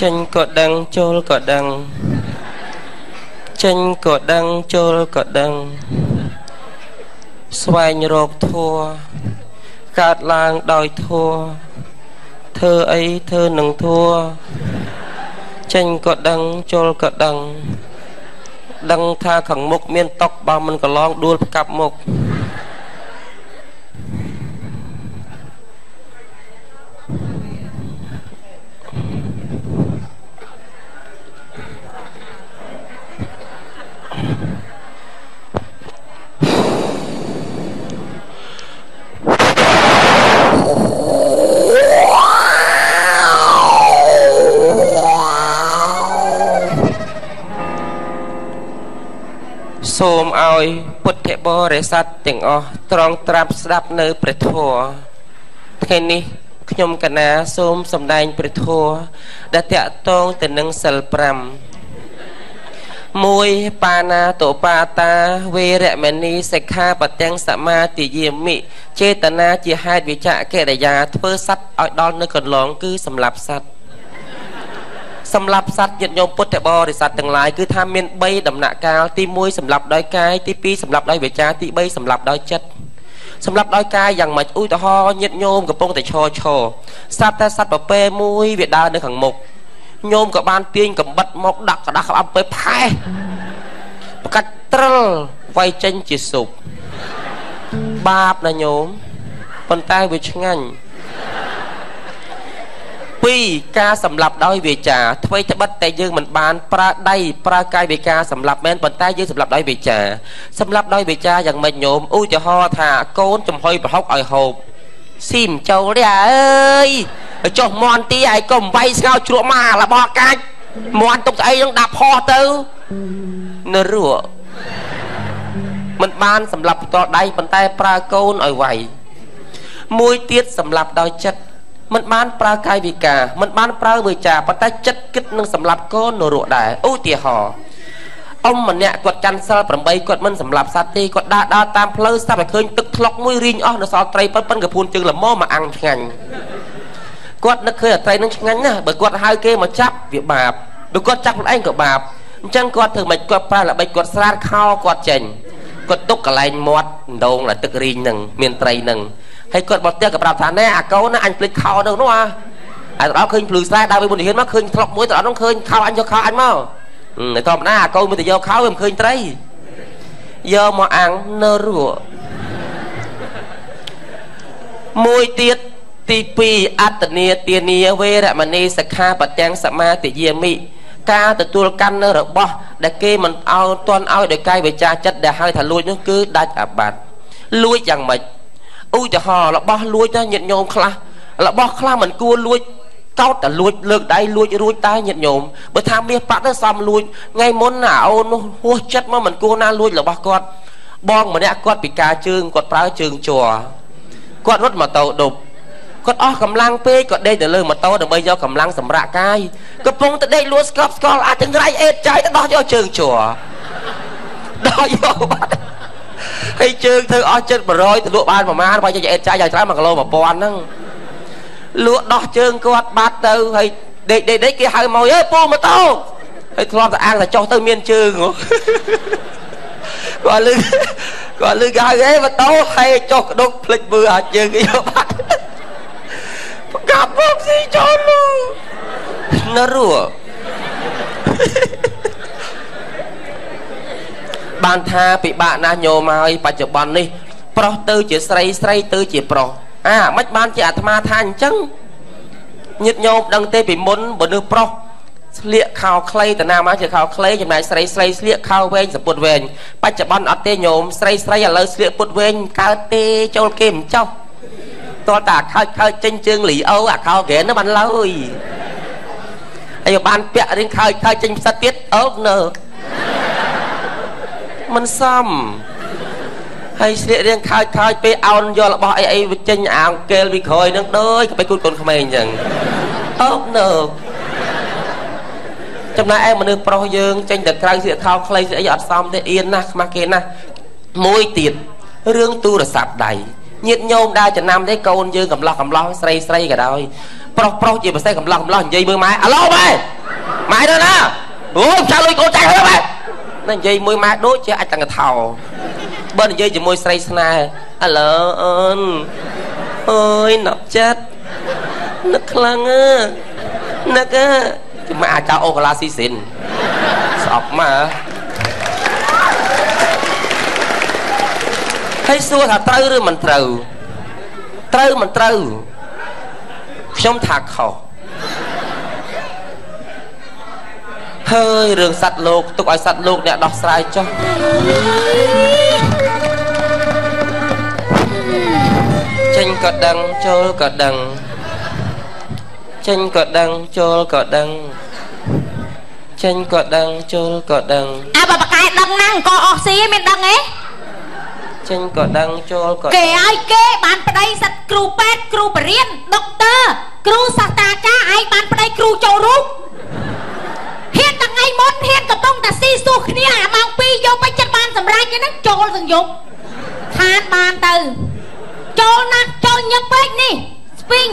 ចេញក៏ដឹងចូលក៏ដឹងចេញក៏ដឹងចូលក៏ដឹងស្វែងរកធัวកើតឡើងដោយធัวធ្វើអីធ្វើនឹងធัวចេញក៏ដឹងចូលក៏ដឹង ដឹងថាខាងមុខមានតុកបើមិនកន្លងដួលផ្កាប់មុខ សូមឲ្យពុទ្ធបរិស័ទទាំងអស់ត្រង់ត្រាប់ស្ដាប់នៅព្រះធម៌ថ្ងៃនេះខ្ញុំកណាសូមសម្ដែងព្រះធម៌ដែលតកតងទៅនឹងសិល5មួយបាណាតបាតាវេរមណីសិក្ខាបទាំងសមាទិយាមិចេតនាជាហេតុវិចកិរិយាធ្វើសัตว์ឲ្យដល់នៅកន្លងគឺសម្លាប់សัตว์ សម្រាប់សត្វញាតិញោមពុទ្ធបរិស័ទទាំងឡាយគឺថាមាន3ដំណាក់កាលទី1សម្រាប់ដោយកាយទី2សម្រាប់ដោយវាចាទី3សម្រាប់ដោយចិត្តសម្រាប់ដោយកាយយ៉ាងម៉េចឧទាហរណ៍ញាតិញោមកំពុងតែឈរឈរស្រាប់តែសត្វប្រពែមួយវាដើរនៅខាងមុខញោមក៏បានទាញកំបិតមកដាក់กระដាស់ក្បាប់ពេលផែប្រកាច់ត្រិលវាយចេញជាស៊ុបបាបណាញោមប៉ុន្តែវាឆ្ងាញ់ 2ការសម្លាប់ដោយវាចាអ្វីត្បិតតែយើងមិនបានប្រើដៃប្រើកាយវាការសម្លាប់មែនប៉ុន្តែយើងសម្លាប់ដោយវាចាសម្លាប់ដោយវាចាយ៉ាងម៉េចញោមឧទាហរណ៍ថាកូនចំហុយប្រហុកឲ្យហូបស៊ីមចូលទេអើយចុះមន់ទីឲ្យកុំវាយស្ងោជ្រក់មករបស់កាច់មន់ទុកស្អីនឹងដាក់ផោះទៅនៅរੂមិនបានសម្លាប់ផ្ទាល់ដៃប៉ុន្តែប្រើកូនឲ្យវាយមួយទៀតសម្លាប់ដោយចិត្ត មិនបានប្រើកាយវិការមិនបានប្រើវាចាប៉ុន្តែចិត្តគិតនឹងសម្លាប់កូននរកដែរឧទាហរណ៍អ៊ំម្នាក់គាត់កាន់សិល8គាត់មិនសម្លាប់សត្វទេគាត់ដើរដើរតាមផ្លូវស្ដាប់ឲ្យឃើញទឹកថ្លុកមួយរីងអស់នៅសល់ត្រីប៉ុនប៉ុនកពួនជើងល្មមមកអាំងឆ្ងាញ់គាត់នឹកឃើញត្រីនឹងឆ្ងាញ់ណាស់បើគាត់ហៅគេមកចាប់វាបាបបើគាត់ចាប់ខ្លួនឯងក៏បាបអញ្ចឹងគាត់ធ្វើម៉េចគាត់ប្រើល្បិចគាត់ស្រាតខោគាត់ចេញគាត់ទុកកន្លែងមាត់ដងទឹករីងនឹងមានត្រីនឹង ហើយគាត់មកផ្ទះក៏ប្រាប់ថាណែអាកូនណាអញភ្លេចខោនៅនោះអាហើយទៅដល់ឃើញភ្លឺស្រែដើរទៅមុនហ៊ានមកឃើញធ្លុកមួយទៅដល់នោះឃើញខោអញយកខោអញមកតែធម្មតាអាកូនមានតែយកខោវាមិនឃើញត្រីយកមកអាំងនៅរੂមួយទៀតទី2អត្តនីទានាវេរមណីសិក្ខាបទាំងសមាទិយាមិការទទួលកាន់នៅរបស់ ដែលគេមិនឲ្យតន់ឲ្យដោយកាយវិចាចិត្តដែលហៅថាលួចនោះគឺដាច់អាបត្តិលួចយ៉ាងម៉េច ឧទាហរណ៍របស់លួចណាញាតិញោមខ្លះរបស់ខ្លះមិនគួរលួចកោតតែលួចលើកដៃលួចរួចតែញាតិញោមបើថាមាសប្រាក់ទៅសំលួចថ្ងៃមុនណាអូននោះហួសចិត្តមកមិនគួរណាលួចរបស់គាត់បងម្នាក់គាត់ពិការជើងគាត់ប្រើជើងជ័រគាត់រត់ម៉ូតូដប់គាត់អស់កម្លាំងពេកគាត់ដេកទៅលើម៉ូតូដើម្បីយកកម្លាំងសម្រាប់កាយកំពុងតែដេកលួចស្កប់ស្កល់អាចទាំងរៃអេតចាយទៅដោះយកជើងជ័រដោះយកបាត់ ហើយជើងធ្វើអស់ចិត្ត100ទៅលក់បានប្រមាណបើចេះអេតចាយយ៉ាងច្រើន1គីឡូ1000ហ្នឹងលក់ដោះជើងគាត់បាត់ទៅហើយដេកដេកដេកគេហៅមកអើពូម៉ូតូហើយធ្លាប់តែអាងតែចុះទៅមានជើងគាត់លឺគាត់លឺគេហៅអេម៉ូតូហើយចុះក្តុកភ្លេចមើលអាជើងគេយកបាត់ប្រកាប់មកស៊ីចូលនោះនរੂ បានថាពិបាកណាស់ញោមហើយបច្ចុប្បន្ននេះ ប្រុសទៅជាស្រីស្រីទៅជាប្រុសអាមិនបានជាអាត្មាថាអញ្ចឹងញាតញោមដឹងទេពីមុនមនុស្សប្រុសស្លៀកខោខ្លីតាណាមកជាខោខ្លីចំណែកស្រីស្រីស្លៀកខោវែងសពុតវែងបច្ចុប្បន្នអត់ទេញោមស្រីស្រីឥឡូវស្លៀកពុតវែងកើតទេចូលគេមិនចោះតើតាខើចខើចចេញជើងលីអូអាខោក្រែននោះបានឡើយហើយបានពាក់រៀងខើចខើចចេញផ្សិតទៀតអូនៅ មិនសមហើយស្លៀករៀងខោចខោចពេលអោនយករបស់អីអីវាចេញអាអង្គែលវិក្រោយនឹងដូចទៅគូតកូនក្មេងអញ្ចឹងអូបនៅចំណែកឯមនុស្សប្រុសយើងចេញទៅក្រៅស្លៀកខោខ្លីស្លៀកអីអត់សមទេអៀនណាស់ខ្មាស់គេណាស់មួយទៀតរឿងទូរស័ព្ទដៃញាតញោមដើរចំណាំទេកូនយើងកំឡោះកំឡោះស្រីស្រីក៏ដោយប្រុសប្រុសជាពិសេសកំឡោះកំឡោះនិយាយមើលម៉ែអាឡូម៉ែម៉ែទៅណាអូយផ្សាលុយកូនចាស់ហើយម៉ែណា និយាយមួយម៉ែដូចជាអាចតាំងកថោបើនិយាយជាមួយស្រីស្នេហ៍អាឡូអូនអើយណប់ចិត្តនឹកខ្លាំងអើនឹកអើជំម៉ែអាចោអូកាឡាស៊ីសិនស្អប់ម៉ែហើយសួរថាត្រូវឬមិនត្រូវត្រូវមិនត្រូវខ្ញុំថាខុស ហើយរឿងសัตว์លោកទុកឲ្យសัตว์លោកអ្នកដោះស្រាយចុះចេញក៏ដឹងចូលក៏ដឹងចេញក៏ដឹងចូលក៏ដឹងចេញក៏ដឹងចូលក៏ដឹងអើបើបកែដឹងណាស់ក៏អស់ស៊ីមានដឹងទេចេញក៏ដឹងចូលក៏គេឲ្យគេបានប្តីសិតគ្រូពេទ្យគ្រូបរិញ្ញាដុកទ័រគ្រូសាស្ត្រាចារ្យឯងបានប្តីគ្រូចូលរូបហ៊ានថ្ងៃ មុនហ៊ានកំពុងតែស៊ីសួរគ្នាអាម៉ោង2យកទៅចិត្តបានសម្រាប់ហ្នឹងចូលទាំងយប់ខានបានទៅ ចូលណាស់ចូលញឹកពេកនេះស្ពីង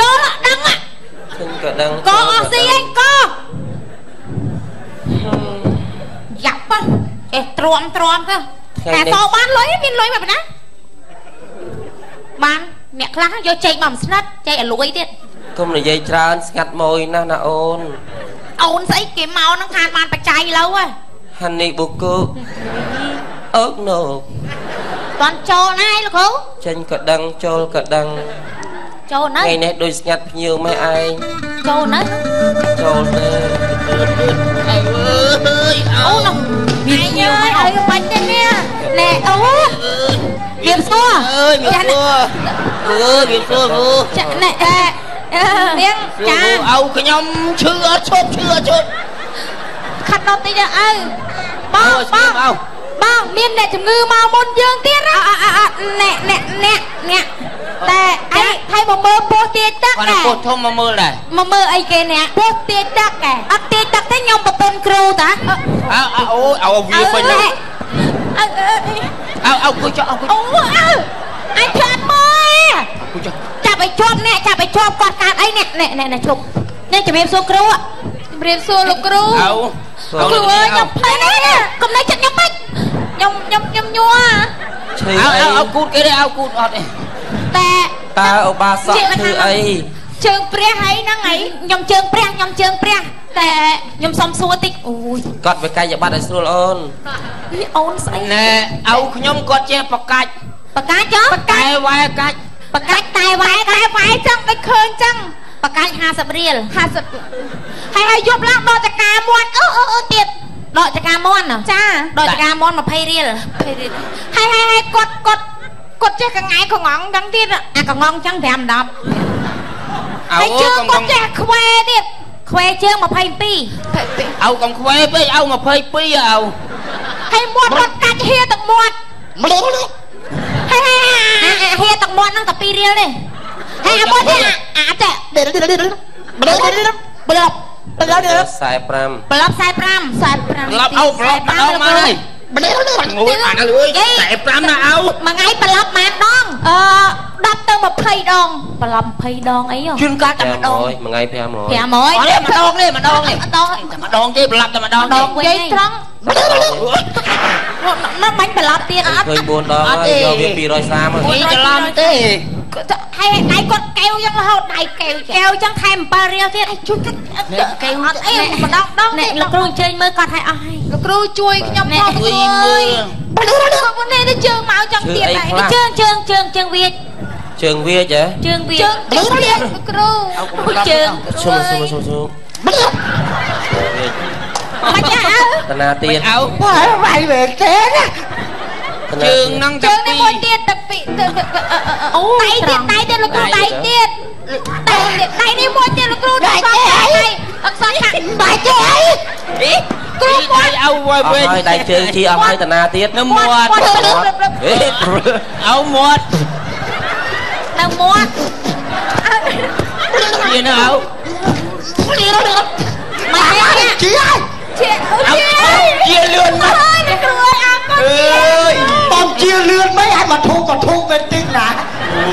ចូលដឹងឃើញក៏ដឹងក៏អស់ស៊ីឯងក៏យ៉ាប់អេទ្រាំទ្រាំទៅតែតបានលុយមានលុយបែបណាបានអ្នកខ្លះយកចេកមកមួយស្និតចេកឲ្យលួយទៀតគុំនិយាយច្រើនស្ងាត់មួយណាស់ណាអូន អូនស្អីគេមកនឹងខានបានបច្ច័យឡូវហ៎ហានីបុកូអូកណូតន់ចូលណាយលោកគ្រូចេញក៏ដឹងចូលក៏ដឹងចូលនៅថ្ងៃនេះដូចស្ងាត់ភ្ញៀវម៉ែឯងចូលនៅចូលទៅអើយអូនមានញើអើយបាច់ទេនេះណែអូវាសួរអើយវាសួរអើយវាសួរគ្រូចាក់ណែ នាងចាអោខ្ញុំឈឺអត់ឈប់ឈឺអត់ឈប់ខាត់ដល់តិចអើបងបងបងមានអ្នកជំងឺមកមុនយើងទៀតណាអ្នកអ្នកអ្នកអ្នកតែអីហើយមកមើលពោះទាយទឹកគាត់ពោះធំមកមើលដែរមកមើលអីគេអ្នកពោះទាយទឹកកែអត់ទាយទឹកទេខ្ញុំប្រពន្ធគ្រូតាអើអូអោវាពេញអើអើអោគួយចុះអោគួយអូអើអញឆ្លាតមើលគួយចុះចាប់ឲ្យជាប់អ្នកចាប់ឲ្យជាប់គាត់កើតអីអ្នកអ្នកអ្នកជប់នេះជំរាបសួរគ្រូជំរាបសួរលោកគ្រូអោគ្រូអើយខ្ញុំភ័យណាកុំណៃចិត្តខ្ញុំមិនខ្ញុំខ្ញុំខ្ញុំញ័រឈឺអើអោគូតគេទេអោគូតអត់ទេតែតើឧបាសកធ្វើអីជើងព្រះហើយហ្នឹងហើយខ្ញុំជើងព្រះខ្ញុំជើងព្រះតែខ្ញុំសុំសួរតិចអូយគាត់វិក័យប័ត្រឲ្យស្រួលអូនអូនស្អីណែឪខ្ញុំគាត់ចេះបកាច់បកាច់ចុះបកាច់វ៉ែកាច់បកាច់តែវ៉ែតែវ៉ែចឹងដូចឃើញចឹង បកាច់50រៀល50ហើយហើយយប់ឡើងដកចកាមាត់អឺអឺអឺទៀតដកចកាមាន់ចាដកចកាមាន់20រៀល20រៀលហើយហើយហើយគាត់គាត់គាត់ចេះកងាយកងងចឹងទៀតអាកងងចឹង5 10ហើយជើងគាត់ចេះខ្វែទៀតខ្វែជើង22 22ឪកុំខ្វែពេកឪ22ឪហើយមាត់រត់កាច់ហៀទឹកមាត់ហើយហៀទឹកមាត់ហ្នឹងតែ2រៀលទេហើយអាមាត់នេះអាចតែ បលបបបលបល45បលប45 45 45បលបអូបលបម្ដងមកហើយម្លេះងួយអានអើយ45ណាអោមួយថ្ងៃប្រឡប់ម៉ានដងអឺ10ទៅ20ដងប្រឡប់20ដងអីជួនកាលតែម្ដងមួយថ្ងៃ500 500អត់ទេម្ដងទេម្ដងទេម្ដងតែម្ដងទេប្រឡប់តែម្ដងដងវិញត្រង់នៅបាញ់ប្រឡប់ទៀតអត់ឃើញ4ដងហើយយកវា230ហើយច្រឡំទេ ហើយដៃគាត់កែវយ៉ាងរហូតដៃកែវកែវចឹងថែម7រៀលទៀតឲ្យជួយកាត់កែវអត់អីម្ដងដងនេះលោកគ្រូអញ្ជើញមើលគាត់ឲ្យអស់ហើយលោកគ្រូជួយខ្ញុំផងជួយមើលបងនេះជើងមកចឹងទៀតហើយជើងជើងជើងជើងវាជើងវាចហ៎ជើងវាជើងទៀតលោកគ្រូជើងសុំសុំសុំសុំមិនចាអើតណាទៀតអើវាយវាទេណា ជើងហ្នឹងជើងនេះមួយទៀតទឹកពីអូដៃទៀតដៃទៀតលោកគ្រូដៃទៀតដៃទៀតដៃនេះមួយទៀតលោកគ្រូដៃទេអីអត់សោះខាងដៃទេអីគ្រូមួយឲ្យវិញហើយដៃជើងជីអស់ហើយតាណាទៀតនៅមាត់ឲ្យមាត់នៅមាត់ជានៅឲ្យមកជា ជាជាលឿនណាស់គ្រូអើយអរគុណអើយជាលឿនមិនឲ្យមកធូបមកធូបវិញតិចណា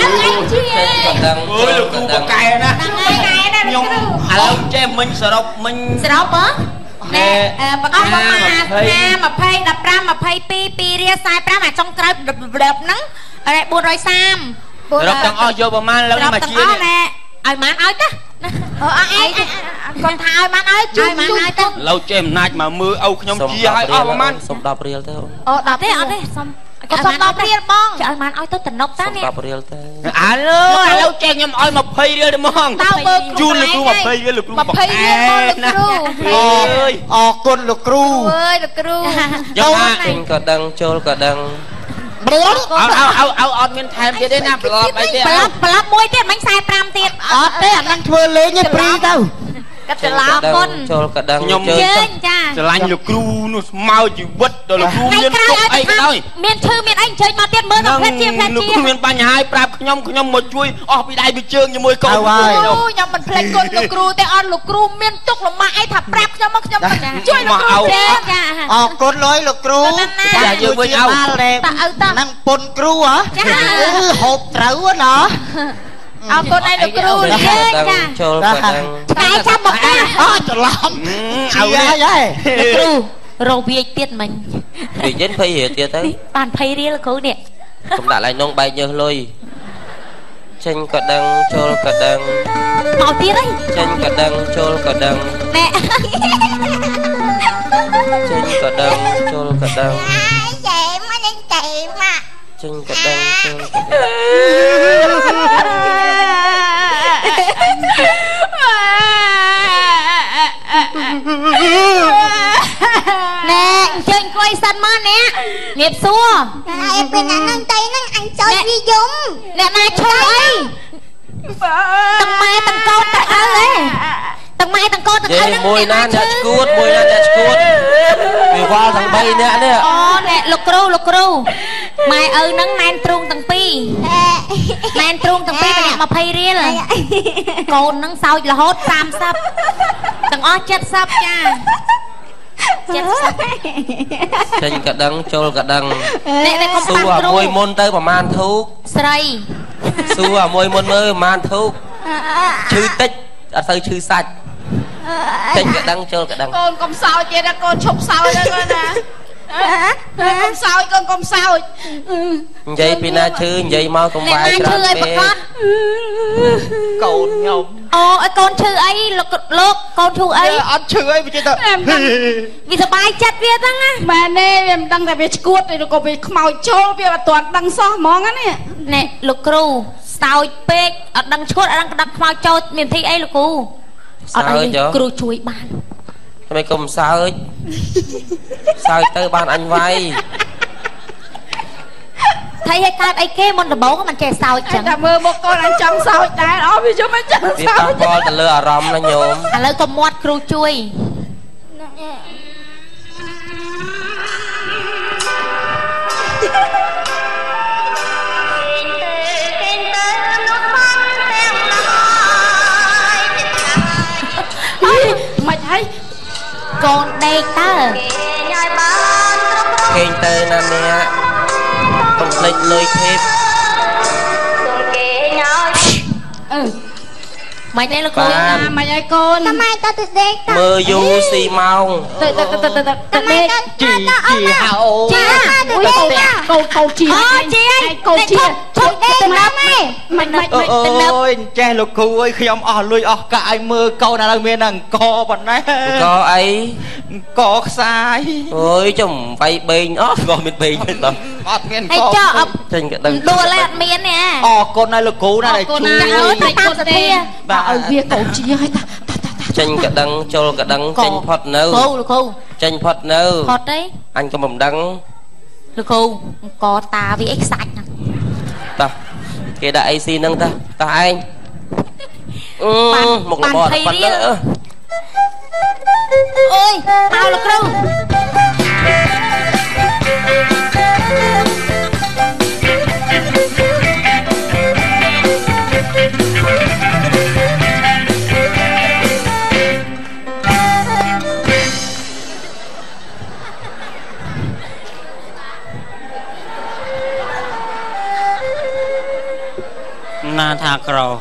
អត់អីជាក៏ដឹងអូយលោកគ្រូដឹងកែណាហ្នឹងហើយកែណាលោកខ្ញុំគ្រូឥឡូវចេះមិញសរុបមិញសរុបហ៎ណែអឺបកបមក50 20 20 15 22 2រៀល45អាចុងក្រោយប្រាប់ហ្នឹងអរ430សរុបទាំងអស់យកប្រហែលឥឡូវនេះមកជាសរុបទាំងអស់ណែ ឲ្យម៉ានឲ្យតាអឺអឯងគាត់ថាឲ្យម៉ានឲ្យជួយម៉ានឲ្យទៅឥឡូវចេះអំណាចមកមើលឪខ្ញុំសុំជាឲ្យអស់ប្រហែលសុំ10រៀលទៅអូនអូ10ទេអត់ទេសុំក៏សុំ10រៀលបងចាឲ្យម៉ានឲ្យទៅតំណប់តាសុំនេះ10រៀលទៅឥឡូវឥឡូវចេះខ្ញុំឲ្យ20រៀលទៅហ្មងតើបើគ្រូជូនលោកគ្រូ20រៀលលោកគ្រូ20រៀលបងលោកគ្រូអើយអរគុណលោកគ្រូអើយលោកគ្រូយកថាពេញក៏ដឹងចូលក៏ដឹង បលឲ្យឲ្យឲ្យអត់មានថែមទៀតទេណាប្រឡប់អីទេប្រឡប់ប្រឡប់មួយទៀតមិញ45ទៀតអត់ទេអានឹងធ្វើលេងឯងព្រីទៅ កាត់ច្រឡំគុណចូលក៏ដឹងខ្ញុំជើជើងញចាស្រឡាញ់លោកគ្រូនោះស្មៅជីវិតដល់លោកគ្រូមានទុកអីក៏ដោយមានឈឺមានអីអញ្ជើញមកទៀតមើលទៅផ្លែជាផ្លែលោកជាគ្រូមានបញ្ហាឲ្យប្រាប់ខ្ញុំខ្ញុំមកជួយអស់ពីដៃពីជើងជាមួយកូនហើយគ្រូខ្ញុំមិនភ្លេចគុណលោកគ្រូទេអត់លោកគ្រូមានទុកលំបាកអីថាប្រាប់ខ្ញុំមកខ្ញុំជួយលោកគ្រូទេចាអរគុណលយលោកគ្រូចាយើងវិញឲ្យតែតាឪតានឹងពុនគ្រូហ៎ចាអឺហូបត្រូវណា អរគុណឲ្យលោកគ្រូពេញជើក៏ញដឹងចាចូលក៏ដឹងថ្ងៃចាំមកកាអត់ច្រឡំអើឲ្យនេះហើយលោកគ្រូរវាយទៀតមិញនិយាយ20រៀលទៀតទៅបាន20រៀលគ្រូនេះកុំដាក់ឡើងនងបែកញើសលុយចេញក៏ដឹងចូលក៏ដឹងមកទៀតអីចេញក៏ដឹងចូលក៏ដឹងណែចេញក៏ដឹងចូលក៏ដឹងចែមកនឹងចែមកចេញក៏ដឹងចូលក៏ដឹង ណែអញ្ជើញអង្គុយ សិនមកអ្នកងៀបសួរហើយពេលណានឹងតៃនឹងអញចុចវាយំអ្នកណាឈឺអីទាំងម៉ែទាំងកូនទាំងឪឯងទាំងម៉ែទាំងកូនទាំងនិឪយាយហ្នឹងមួយណាអ្នកឈួតមួយណាអ្នកឈួតវាវល់ទាំង3នាក់នេះអូអ្នកលោកគ្រូលោកគ្រូម៉ែឪហ្នឹងណែនទ្រូងទាំងពីរណែនទ្រូងទាំងពីរម្នាក់20រៀលកូនហ្នឹងសោចរហូត30ទាំងអស់70ចា 70ចេញក៏ដឹងចូលក៏ដឹងអ្នកនេះកុំសួបារក់គ្រូមួយមុនទៅប្រមាណធូកស្រីសួរមួយមុនមើលប្រមាណធូកឈឺតិចអត់ទៅឈឺសាច់ចេញក៏ដឹងចូលក៏ដឹងកូនកុំសោចទៀតណាកូនឈប់សោចទៅកូនណា កុំសោចកូនកុំសោច និយាយពីណាឈឺនិយាយមកកុំ អ្នក វាយ ណា ច្រា ឈឺ ន អី ពេ ប្រ ក កាស កូនខ្ញុំ អូឲ្យកូនឈឺអីលោកលោកកូនឈឺអី អត់ឈឺអីវាចេះតែ វាសบายចិត្តវាហ្នឹងណា ម៉ែនេះវាមិនដឹងតែវាឈួតទេក៏វាខ្មោចចូលវាអត់ទាន់ដឹងសោះហ្មងណានេះ ណែលោកគ្រូសោចពេកអត់ដឹងឈួតអត់ដឹងក្តាប់ខ្មៅចូលមានវិធីអីលោកគ្រូអត់អី សើចហ៎ គ្រូជួយបាន ថ្មីកុំសើចសើចទៅបានអញវាយថៃឲ្យកើតអីគេមុនដំបូងមិនចេះសោចចឹងតែមើលមុខកូនអញចង់សោចដែរអស់វាយំអញចង់វាសោប៉ះចពាល់ទៅលើអារម្មណ៍ណាញោមឥឡូវក៏មាត់គ្រូជួយ នដេកតើឃើញទៅណាអ្នកកុំភ្លេចលុយធីបអឺមិនទេលោកគ្រូបានមិនហើយកូនម៉ែតទៅដេកតមើលយូរស៊ីម៉ោងទៅទៅទៅទៅទៅទៅដេកជីជីហៅជាអូយកូនកូនជីអូជាអីកូនជី ឈប់ដេកណាស់ឯងមិនមិនអូមិនអូយចេះលោកគ្រូអើយខ្ញុំអស់លុយអស់កាក់ឲ្យមើលកូនឥឡូវមានអង្គប៉ុណ្ណេះក៏អីអង្គខ្សាយអូយចំវាយបេងអស់ក៏មានបេងទេដល់អត់មានហើយអង្គចោអត់ចេញក៏ដឹងដួលឯអត់មានទេអរគុណឲ្យលោកគ្រូណាដែលជួយចាអើយតាមសធាបាទឲ្យវាកូនជីឲ្យតាចេញក៏ដឹងចូលក៏ដឹងចេញផុតនៅគ្រូលោកគ្រូចេញផុតនៅផុតទេអញក៏មិនដឹងលោកគ្រូអង្គតាវាអីខ្សាច់ហ្នឹងតោះ គេដាក់អីស៊ីហ្នឹងតោះតោះឯងអឺបានមុខរបរបាន20ប៉ុណ្រៀណឹលងអឺអើយមកលោកគ្រូ takro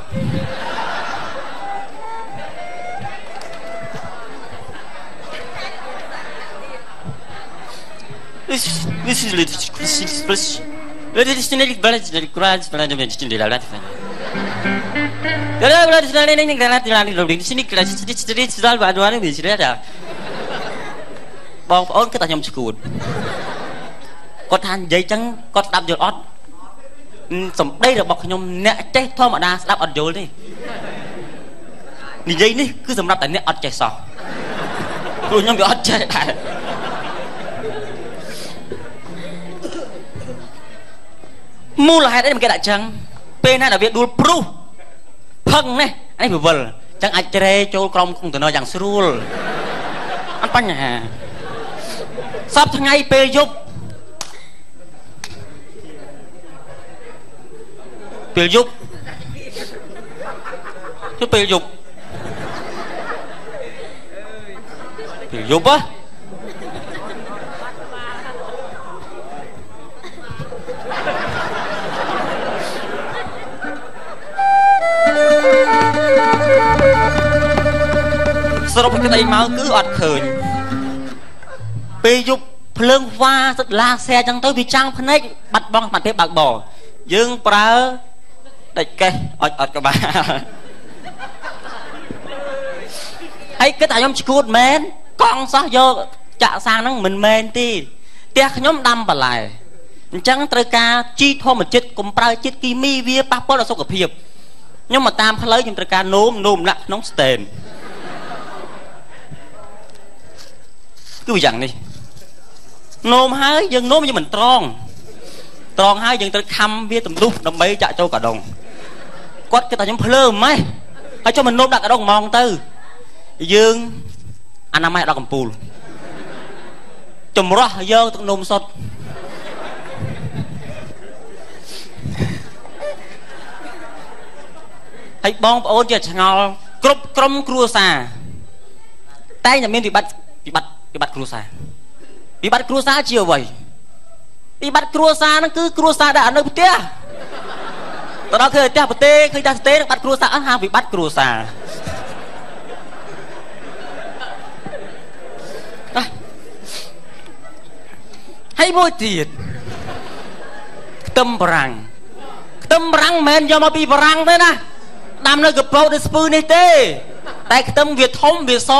Kau tahan jai ceng, kau tetap jauh ot, សំដីរបស់ខ្ញុំអ្នកចេះធម្មតាស្ដាប់អត់យល់ទេនិយាយនេះគឺសម្រាប់តែអ្នកអត់ចេះសោះព្រោះខ្ញុំវាអត់ចេះដែរមូលហេតុអីមិនគេដាក់ចឹងពេលណាដែលវាដួលព្រុសផឹងនេះនេះវាវិលចឹងអាចជ្រែចូលក្រុមកុងតឺន័រយ៉ាងស្រួលអត់បញ្ហាសពថ្ងៃពេលយប់ ពេលយប់គឺពេលយប់ពេលយប់ហ៎សរុបក្តីមកគឺអត់ឃើញពេលយប់ភ្លើងវ៉ាទឹកឡាសែចឹងទៅវាចាំងភ្នែកបាត់បង់សមត្ថភាពបើកបរយើងប្រើ ដេចកេះអត់អត់ក្បាលហើយគិតថាខ្ញុំឈួតមែនកង់សោះយកចាក់សាំងហ្នឹងមិនមែនទេផ្ទះខ្ញុំដាំបន្លែអញ្ចឹងត្រូវការជីធម្មជាតិកុំប្រើជាតិគីមីវាប៉ះពាល់ដល់សុខភាពខ្ញុំមកតាមផ្លូវខ្ញុំត្រូវការនោមនោមដាក់ក្នុងស្តេនគឺយ៉ាងនេះនោមហើយយើងនោមយើងមិនត្រង់ត្រង់ហើយយើងត្រូវខំវាទម្លុះដើម្បីចាក់ចូលកដង គាត់គិតថាខ្ញុំភ្លើម៉េះហើយចុះមិននោមដាក់កដងហ្មងទៅយើងអនាម័យដល់កំពូលចម្រោះយកទឹកនោមសុទ្ធហើយបងប្អូនជាឆ្ងល់គ្រប់ក្រុមគ្រួសារតែងតែមានវិបត្តិវិបត្តិវិបត្តិគ្រួសារវិបត្តិគ្រួសារជាអ្វីវិបត្តិគ្រួសារហ្នឹងគឺគ្រួសារដែលនៅផ្ទះ ទៅដល់ឃើញផ្ទះប្រទេសឃើញតែស្ទេនឹងបាត់គ្រួសារអស់ហាវិបត្តិគ្រួសារហើយមួយទៀតខ្ទឹមបរាំងខ្ទឹមបរាំងមិនមែនយកមកពីបរាំងទេណាដាំនៅកពតដូចស្ពឺនេះទេ តែខ្ទឹមវាធំវាស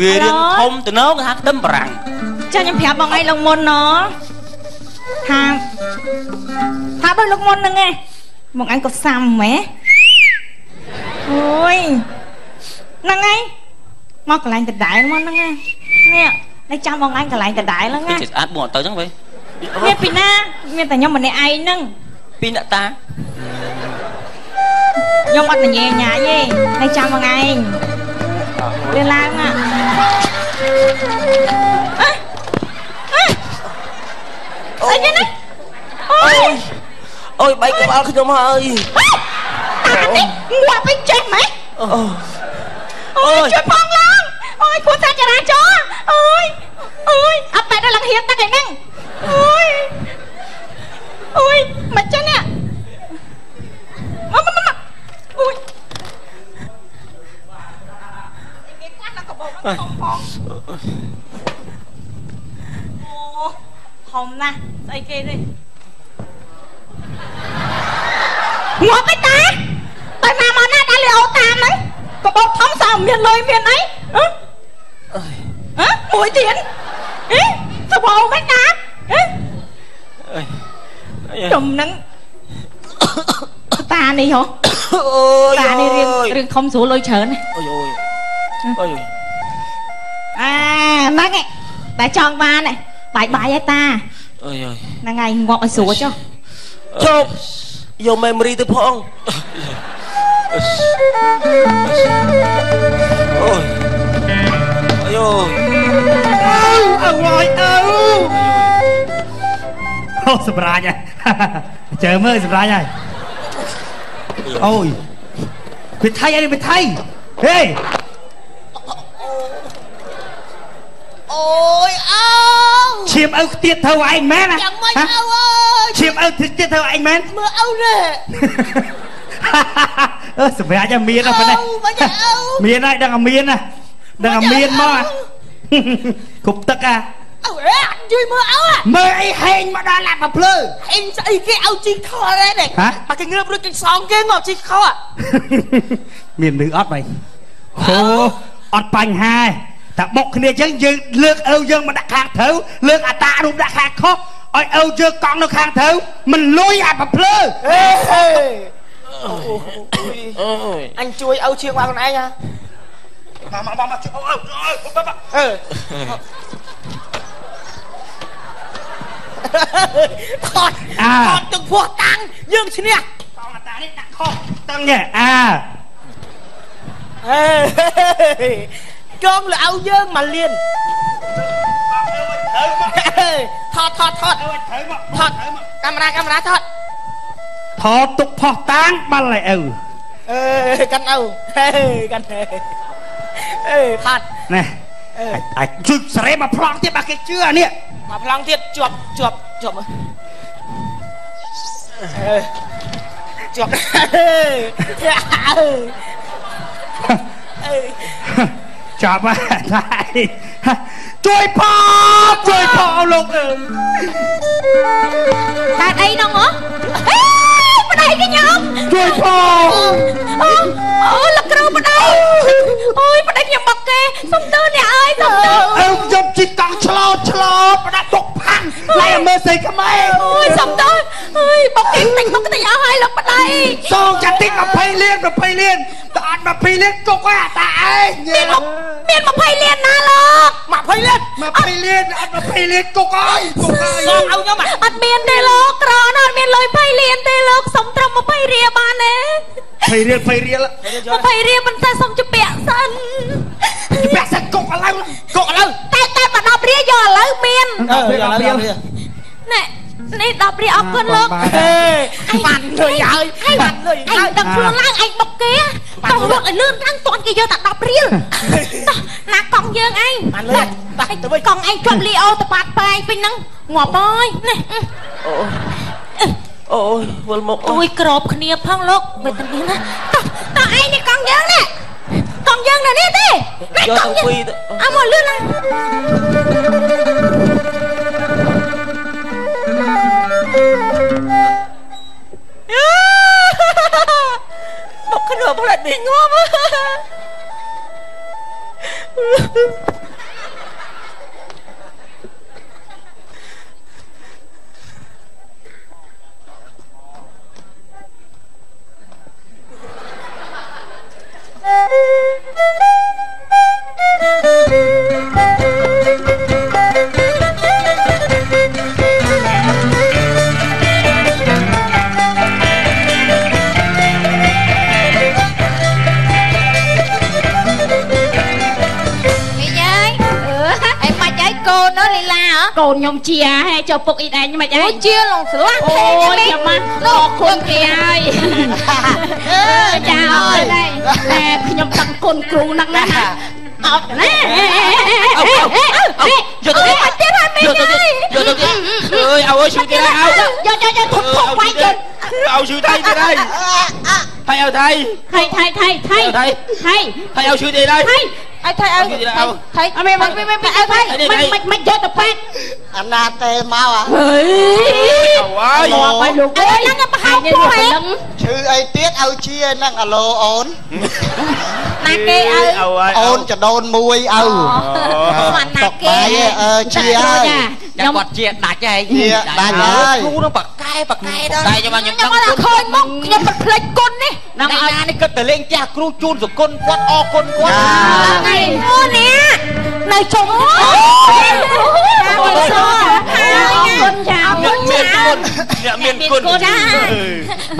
វារៀងធំទៅនោះគេថាខ្ទឹមបរាំងចាខ្ញុំប្រាប់បងឯងលោកមុនណថាថាដូចលោកមុនហ្នឹងឯង បងឯងក៏សាំហ៎អូយហ្នឹងឯងមកកន្លែងដដែលមកហ្នឹងឯងនេះនេះចាំបងឯងកន្លែងដដែលហ្នឹងគេណាចេះស្អាតបងអត់ទៅចឹងវិញមានពីណាមានតែខ្ញុំម្នាក់ឯងហ្នឹងពីអ្នកតាខ្ញុំអត់ញញែញ៉ាយទេហើយចាំបងឯងវាឡើងណាអីនេះអូយអូ យបែកក្បាលខ្ញុំហើយតានេះងាប់ពេញចេញម៉េចអូអូយជួយផងឡើងអូយគួរថាចរាចរណ៍អូយអូយអត់បែរដល់ឡើងហៀនទឹកឯហ្នឹងអូយអូយមិនចឹងនេះមកមកមកអូយគេខ្វះដល់កបោផងផងអូធំណាស់ស្អីគេនេះ ងាប់ឯតាទៅណាមកណាដល់លីអូតាមហ្នឹងកបោធំសើមានលុយមានអីហ៎ហ៎មួយទៀតហ៎សបោមិនណាហ៎អើយខ្ញុំហ្នឹងតានេះហ៎អូយតានេះរៀងរៀងធំស្រួលលុយច្រើនណាអូយអូយអូយអាហ្នឹងឯងតែចង់បានឯងបាយបាយឯតាអូយអូយហ្នឹងហើយងាប់ឲ្យស្រួលចុះជប់ យក memory ទៅផងអូយអាយអូយអើអើយអើអូសម្រាញហើយជើមើលសម្រាញហើយអូយពីថៃអីពីថៃហេអូយអើ ឈាមឪខ្ទៀតធ្វើឯងមែនណាយ៉ាងម៉េចហ៎អើអើយឈាមឪទៀតធ្វើឯងមែនមើលអើរ៉េអឺសម្រាប់តែមានណាប៉ុណ្ណេះមិនអើមានហើយដឹងតែមានណាដឹងតែមានមកអាគ្រប់ទឹកអាអើរ៉េអត់ជួយមើលអោអាមើលអីហែងមកដល់ឡាប់មកភ្លើអេងស្អីគេឲ្យជីខដែរនេះហ៎មកគេងើបរួចគេសងគេងាប់ជីខអាមានលឺអត់បីអូអត់បញ្ហាទេ តែបុកគ្នាអញ្ចឹងយើងលើកអើវយើងមកដាក់ខាងត្រូវលើកអតារូបដាក់ខាងខុសឲ្យអើវយើងកង់នៅខាងត្រូវមិនលុយអាប្រភ្លើហេហេអូយអញជួយឲ្យជាងមកខ្លួនឯងហ៎មកមកមកអូអើអើអឺថតអាថតទឹកពោះតាំងយើងឈ្នះកង់អតានេះដាក់ខុសតឹងនេះអាហេ កងលៅយើងមកលៀនថតថតថតត្រូវមកថតកាមេរ៉ាកាមេរ៉ាថតថតទុកផុសតាងបាល់ឲ្យអើវអេកាន់ឪហេកាន់ហេអេផាត់ណែអាចជួយសេរីមកប្លង់ទៀតបើគេជឿអានេះមកប្លង់ទៀតជាប់ជាប់ជាប់មើលអេជាប់អេអេ ចាប់ហើយតែជួយផងជួយផងលោកអើយកើតអីនោះហ៎អេប្តីខ្ញុំ ជួយផងអូអូលោកគ្រូប្តីអូយប្តីខ្ញុំមកគេសុំទើអ្នកអើយសុំទើអើយកជីកកង់ឆ្លោតឆ្លោតបដាក់ទុកផាំងឡៃមើលស្អីខ្មែរអូយសុំទើអើយមកគេតិចមកតិចអស់ហើយលោកប្តីសងចាតិច20លាន20លានតែអត់20លានទុកហើយអាតាឯងមានមកមាន20លានណាលោក20លាន20លានអត់20លានទុកហើយទុកហើយសងឲ្យខ្ញុំហ่ะអត់មានទេលោកក្រណាត់មានលុយ20លានទេលោកសុំត្រឹម20រៀលបានទេ20រៀល20រៀល20រៀលប៉ុន្តែសុំជពាក់សិនពាក់សិនគុកឥឡូវកកឥឡូវតែតែមក10រៀលយកឥឡូវមានអឺឥឡូវឥឡូវណែនេះ10រៀលអរគុណលោកហេបានលុយហើយបានលុយឯងដឹកខ្លួនឡើងឯងបុកគេតោះលោកឲ្យលឿនឡើងតាន់គេយកតែ10រៀលតោះណាកង់យើងឯងបានលុយបាច់ទៅវិញកង់ឯងជាប់លីអូតប៉ាត់ប៉ែងពេញហ្នឹងងាប់ហើយនេះអូ យវិលមកអូអូយយក្របគ្នាផងលោកមិនទាំងនេះណាតោះតោះឯងនេះកង់យើងនេះកង់យើងនៅនេះទេយកទាំងពីរទៅអើមកលឿនឡើ ជាហេចូលពុកអ៊ីដែងមិនអីអូជាលងស្រឡះអូទេយចាំមកលោកគុណគេហើយអឺចាអើយតែខ្ញុំដឹងគុណគ្រូហ្នឹងណាអត់ណាយកទៅទៀតទៀតហើយមីយកទៅទៀតយកទៅទៀតអើយឲ្យជួយទៀតហើយយកយកយកធុបធុបវាយយើងឲ្យជួយថៃទៀតហើយហើយឲ្យថៃថៃថៃថៃថៃថៃថៃហើយឲ្យជួយទៀតហើយ ថៃឲ្យថៃឲ្យជួយទៀតឲ្យថៃអត់មិនមិនមិនមិនឲ្យថៃមិនមិនមិនយកទៅពេទ្យអាណាទេមកអាហេឲ្យមកឲ្យលោកអើយហ្នឹងប្រហែលពោះហេឈឺអីទៀតឲ្យជាហ្នឹងអាឡូអូនណាគេឲ្យអូនចដូនមួយឪស្មានណាតុកគេបាយអឺជាហើយចាំគាត់ជាដាច់ហើយជាដាច់ហើយគ្រូនឹងបកកែបកកែដល់តែខ្ញុំខ្ញុំខ្ញុំដឹងអត់ឃើញមកខ្ញុំមិនភ្លេចគុណនេះណាណានេះគិតតែលេងចាស់គ្រូជូនសុគន្ធគាត់អរគុណគាត់ថ្ងៃអូនេះនៅជុំអូយសោះហើយគុណចាអ្នកមានគុណអ្នកមានគុណចា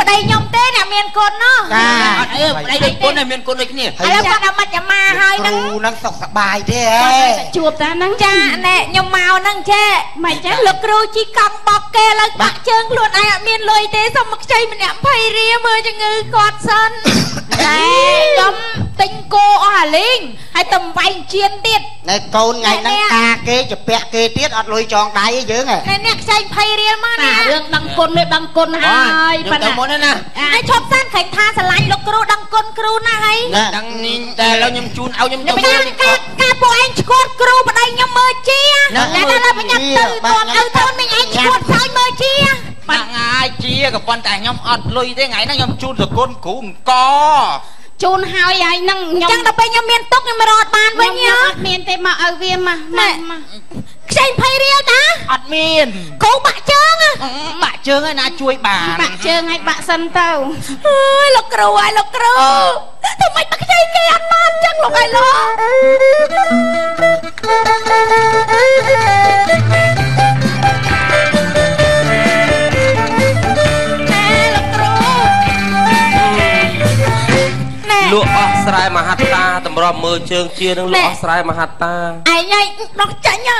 ប្តីខ្ញុំទេអ្នកមានគុណណោះចាអត់អើប្តីដូចគុណហើយមានគុណដូចគ្នាឥឡូវគាត់ដល់មកចាំមកហើយគ្ហ្នឹងរូហ្នឹងសុខសប្បាយទេហេជួបតាហ្នឹងចាណែខ្ញុំមកហ្នឹងចេះមិនចឹងលោកគ្រូជីកង់បោកគេឡើងបាក់ជើងខ្លួនឯងអត់មានលុយទេសុំមកខ្ចីម្នាក់20រៀលមើលជំងឺគាត់សិនតែខ្ញុំ ទិញគោអស់អាលីងហើយតំវាយជៀនទៀតណែកូនថ្ងៃហ្នឹងការគេជពាក់គេទៀតអត់លុយចងដៃទេយើងហ៎ណែអ្នកខ្ចី20រៀលមកតាណារឿងដឹងគុណនេះដឹងគុណហើយខ្ញុំទៅមុនណាឯងឈប់សានខេញថាស្រឡាញ់លោកគ្រូដឹងគុណគុណគ្រូណាស់ហើយណាដឹងនេះតែឥឡូវខ្ញុំជូនឲ្យខ្ញុំខ្ញុំទៅថាការការពួកឯងឈួតគ្រូប្តីខ្ញុំមើលជាហ្នឹងតែដល់បញ្ញាប់ទៅបាតត់នឪតូនមិញឯងឈួតសោយមើលជាបាក់ងាយជាក៏ប៉ុន្តែខ្ញុំអត់លុយទេថ្ងៃហ្នឹងខ្ញុំជូនសគុណគ្រូអង្គ ជូនហើយហើយហ្នឹងខ្ញុំចឹងដល់ពេលខ្ញុំមានទុកខ្ញុំរត់បានវិញវិញខ្ញុំហ៎អត់មានទេមកឲ្យវាមកមកមកខ្ចី20រៀលតាអត់មានគ្រូបាក់ជើងហ៎បាក់ជើងហើយណាជួយបានបាក់ជើងឲ្យបាក់សិនទៅអើយលោកគ្រូហើយលោកគ្រូធ្វើម៉េចបាក់ខ្ចីគេអត់បានចឹងលោកហើយលោក លក់អស់ស្រែមហត្តាតម្រាំមើលជើងជានឹងលក់អស់ស្រែមហត្តាឯងឯងដោះចាញ់ហ៎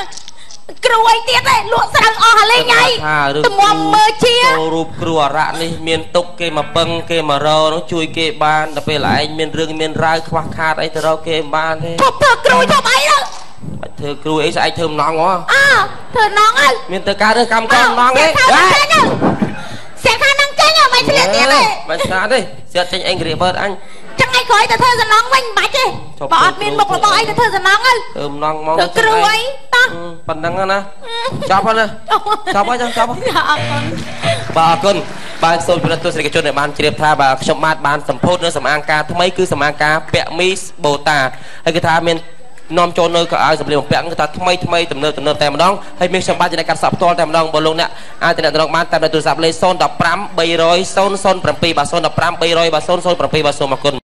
គ្រូអីទៀតឯងលក់ស្រូវអស់ហើយលេងឯងថារឿងទំមមើលជាចូលរូបគ្រូអរៈនេះមានទុកគេមកពឹងគេមករនោះជួយគេបានដល់ពេលឯងមានរឿងមានរាវខ្វះខាតអីទៅរកគេមិនបានទេធប់ធ្វើគ្រូធប់អីទៅបាច់ធ្វើគ្រូអីស្អែកធ្វើម្ដងហ៎អើធ្វើណងហើយមានទៅការរើសកម្មកម្មម្ដងទេសៀកថានឹងចេញហ៎សៀកថានឹងចេញហ៎មិនស្លៀកទៀតទេមិនស្អាតទេស្អាតចេញអេងគ្រីបឺតអញ ចឹងឯងក្រោយទៅធ្វើសំណងវិញមិនបាច់ទេចុះបើអត់មានមុខរបរអីទៅធ្វើសំណងទៅធ្វើម្ដងមកទៅគ្រូអីតោះប៉ុណ្ណឹងណាចប់ហើយណាចប់ហើយចប់ហើយអរគុណបាទអរគុណបាទសូមជម្រាបទស្សនិកជនដែលបានជ្រាបថាបាទខ្ញុំបាទបានសម្ពោធនៅសម្អាងការថ្មីគឺសម្អាងការពាក់មីបូតាហើយគឺថាមាននាំចូលនៅក៏ឲ្យសម្លៀកបំពាក់គឺថាថ្មីថ្មីទំនើបទំនើបតែម្ដងហើយមានខ្ញុំបាទជាអ្នកកាត់សក់ផ្ទាល់តែម្ដងបើលោកអ្នកអាចតំណងបានតាមទូរស័ព្ទលេខ015 300 007បាទ015 300បាទ007បាទសូមអរគុណ